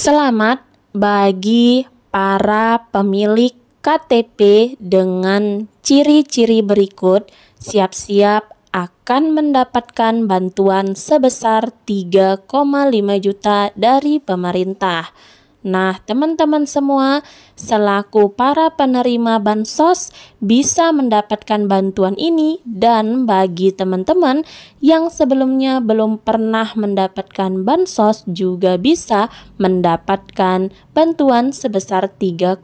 Selamat bagi para pemilik KTP dengan ciri-ciri berikut siap-siap akan mendapatkan bantuan sebesar 3,5 juta dari pemerintah. Nah, teman-teman semua, selaku para penerima bansos bisa mendapatkan bantuan ini dan bagi teman-teman yang sebelumnya belum pernah mendapatkan bansos juga bisa mendapatkan bantuan sebesar 3,5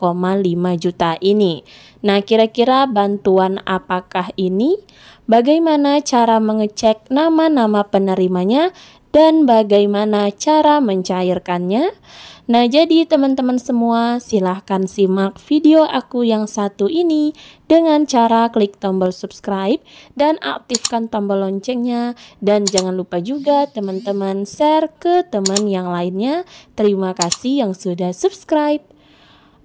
juta ini. Nah, kira-kira bantuan apakah ini? Bagaimana cara mengecek nama-nama penerimanya dan bagaimana cara mencairkannya? Nah, jadi teman-teman semua, silahkan simak video aku yang satu ini dengan cara klik tombol subscribe dan aktifkan tombol loncengnya. Dan jangan lupa juga teman-teman share ke teman yang lainnya. Terima kasih yang sudah subscribe.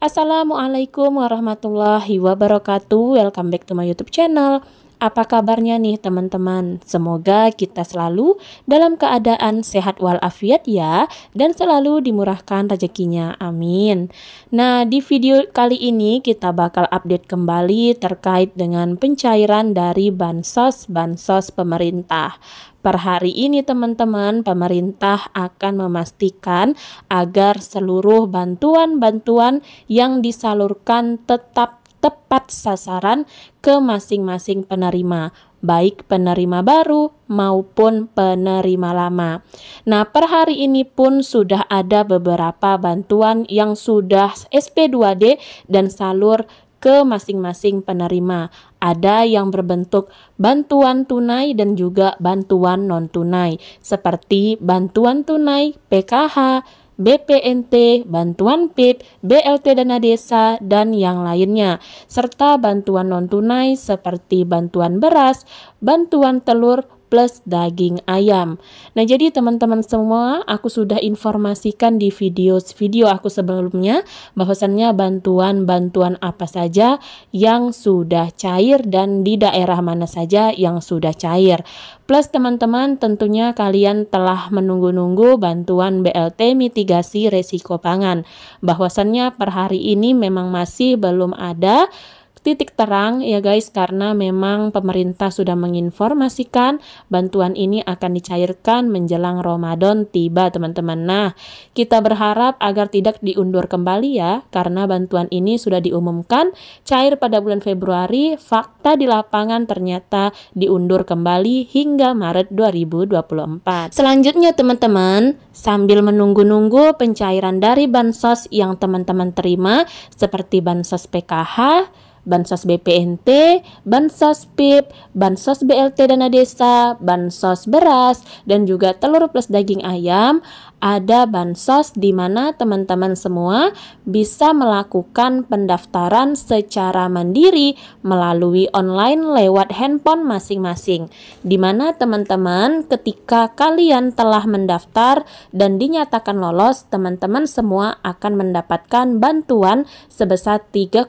Assalamualaikum warahmatullahi wabarakatuh. Welcome back to my YouTube channel. Apa kabarnya nih teman-teman? Semoga kita selalu dalam keadaan sehat walafiat ya dan selalu dimurahkan rezekinya. Amin. Nah, di video kali ini kita bakal update kembali terkait dengan pencairan dari bansos-bansos pemerintah. Per hari ini teman-teman, pemerintah akan memastikan agar seluruh bantuan-bantuan yang disalurkan tetap tepat sasaran ke masing-masing penerima, baik penerima baru maupun penerima lama. Nah, per hari ini pun sudah ada beberapa bantuan yang sudah SP2D dan salur ke masing-masing penerima. Ada yang berbentuk bantuan tunai dan juga bantuan non-tunai, seperti bantuan tunai PKH, BPNT, bantuan PIP, BLT dana desa, dan yang lainnya, serta bantuan non-tunai seperti bantuan beras, bantuan telur, plus daging ayam. Nah, jadi teman-teman semua, aku sudah informasikan di video-video aku sebelumnya bahwasannya bantuan-bantuan apa saja yang sudah cair dan di daerah mana saja yang sudah cair. Plus teman-teman, tentunya kalian telah menunggu-nunggu bantuan BLT mitigasi resiko pangan. Bahwasannya per hari ini memang masih belum ada titik terang ya guys karena memang pemerintah sudah menginformasikan bantuan ini akan dicairkan menjelang Ramadan tiba teman-teman. Nah, kita berharap agar tidak diundur kembali ya karena bantuan ini sudah diumumkan cair pada bulan Februari, fakta di lapangan ternyata diundur kembali hingga Maret 2024. Selanjutnya teman-teman, sambil menunggu-nunggu pencairan dari bansos yang teman-teman terima seperti bansos PKH Bansos BPNT, Bansos PIP, Bansos BLT dana desa, Bansos beras, dan juga telur plus daging ayam ada bansos di mana teman-teman semua bisa melakukan pendaftaran secara mandiri melalui online lewat handphone masing-masing. Di mana teman-teman ketika kalian telah mendaftar dan dinyatakan lolos, teman-teman semua akan mendapatkan bantuan sebesar 3,5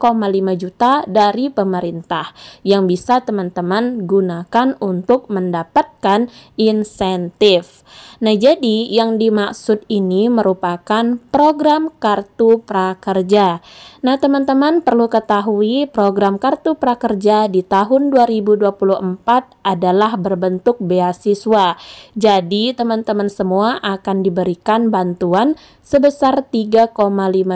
juta dari pemerintah yang bisa teman-teman gunakan untuk mendapatkan insentif. Nah, jadi yang dimaksud ini merupakan program Kartu Prakerja. Nah, teman-teman perlu ketahui program Kartu Prakerja di tahun 2024 adalah berbentuk beasiswa. Jadi, teman-teman semua akan diberikan bantuan sebesar 3,5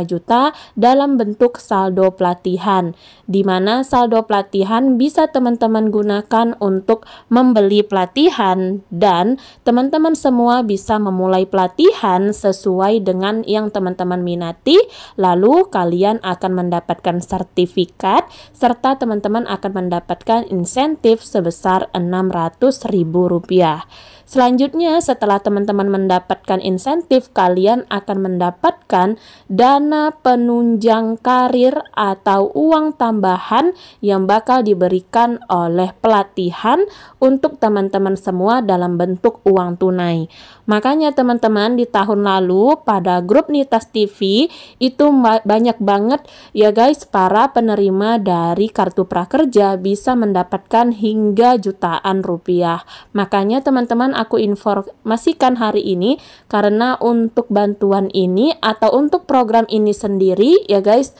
juta dalam bentuk saldo pelatihan, di mana saldo pelatihan bisa teman-teman gunakan untuk membeli pelatihan dan teman-teman semua bisa memulai pelatihan sesuai dengan yang teman-teman minati, lalu kalian akan mendapatkan sertifikat serta teman-teman akan mendapatkan insentif sebesar Rp600.000. Selanjutnya, setelah teman-teman mendapatkan insentif, kalian akan mendapatkan dana penunjang karir atau uang tambahan yang bakal diberikan oleh pelatihan untuk teman-teman semua dalam bentuk uang tunai. Makanya teman-teman di tahun lalu pada grup Nitas TV itu banyak banget ya guys para penerima dari kartu prakerja bisa mendapatkan hingga jutaan rupiah. Makanya teman-teman aku informasikan hari ini karena untuk bantuan ini atau untuk program ini sendiri ya guys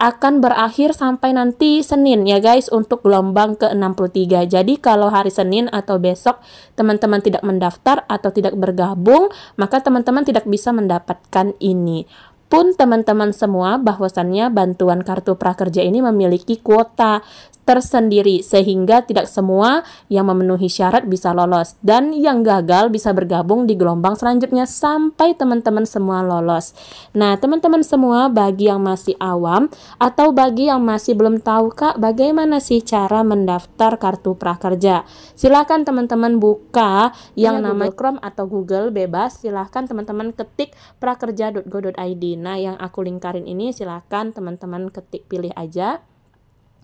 akan berakhir sampai nanti Senin ya guys untuk gelombang ke-63. Jadi kalau hari Senin atau besok teman-teman tidak mendaftar atau tidak bergabung, maka teman-teman tidak bisa mendapatkan ini pun teman-teman semua bahwasannya bantuan kartu prakerja ini memiliki kuota tersendiri sehingga tidak semua yang memenuhi syarat bisa lolos dan yang gagal bisa bergabung di gelombang selanjutnya sampai teman-teman semua lolos. Nah, teman-teman semua bagi yang masih awam atau bagi yang masih belum tahu Kak bagaimana sih cara mendaftar kartu prakerja? Silakan teman-teman buka yang ya, nama Chrome atau Google bebas. Silahkan teman-teman ketik prakerja.go.id. Nah, yang aku lingkarin ini silahkan teman-teman ketik pilih aja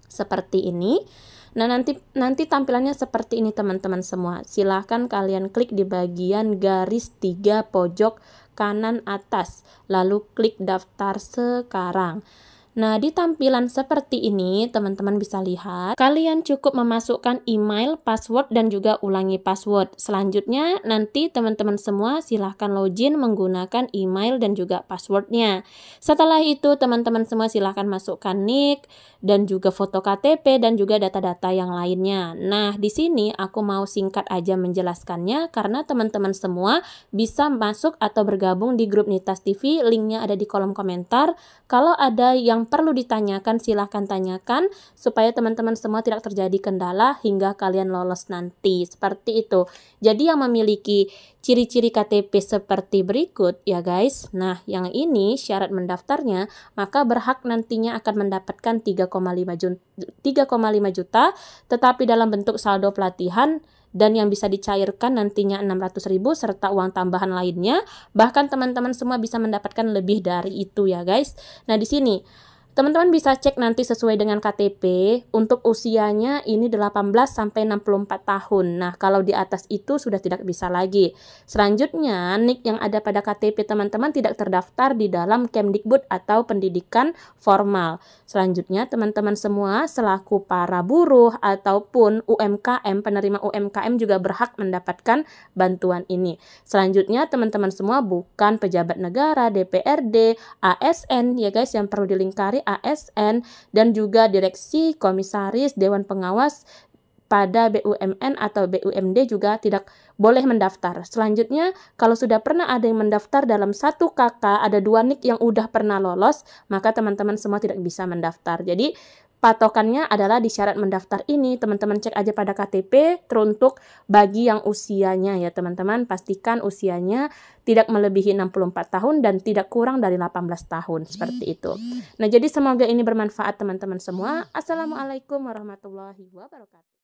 seperti ini. Nah, nanti nanti tampilannya seperti ini teman-teman semua. Silahkan kalian klik di bagian garis tiga pojok kanan atas, lalu klik daftar sekarang. Nah, di tampilan seperti ini, teman-teman bisa lihat, kalian cukup memasukkan email, password, dan juga ulangi password. Selanjutnya, nanti teman-teman semua silahkan login menggunakan email dan juga passwordnya. Setelah itu, teman-teman semua silahkan masukkan nick, dan juga foto KTP, dan juga data-data yang lainnya. Nah, di sini aku mau singkat aja menjelaskannya, karena teman-teman semua bisa masuk atau bergabung di grup Nitas TV, linknya ada di kolom komentar. Kalau ada yang perlu ditanyakan silahkan tanyakan supaya teman-teman semua tidak terjadi kendala hingga kalian lolos nanti. Seperti itu. Jadi yang memiliki ciri-ciri KTP seperti berikut ya guys. Nah yang ini syarat mendaftarnya maka berhak nantinya akan mendapatkan 3,5 juta 3,5 juta tetapi dalam bentuk saldo pelatihan dan yang bisa dicairkan nantinya 600 ribu serta uang tambahan lainnya. Bahkan teman-teman semua bisa mendapatkan lebih dari itu ya guys. Nah di sini Teman-teman bisa cek nanti sesuai dengan KTP untuk usianya ini 18 sampai 64 tahun. Nah, kalau di atas itu sudah tidak bisa lagi. Selanjutnya, nik yang ada pada KTP teman-teman tidak terdaftar di dalam Kemdikbud atau pendidikan formal. Selanjutnya, teman-teman semua selaku para buruh ataupun UMKM, penerima UMKM juga berhak mendapatkan bantuan ini. Selanjutnya, teman-teman semua bukan pejabat negara, DPRD, ASN ya guys yang perlu dilingkari ASN dan juga direksi, komisaris, dewan pengawas pada BUMN atau BUMD juga tidak boleh mendaftar. Selanjutnya, kalau sudah pernah ada yang mendaftar dalam satu kakak, ada dua nik yang udah pernah lolos, maka teman-teman semua tidak bisa mendaftar. Jadi, patokannya adalah di syarat mendaftar ini teman-teman cek aja pada KTP teruntuk bagi yang usianya ya teman-teman pastikan usianya tidak melebihi 64 tahun dan tidak kurang dari 18 tahun seperti itu. Nah, jadi semoga ini bermanfaat teman-teman semua. Assalamualaikum warahmatullahi wabarakatuh.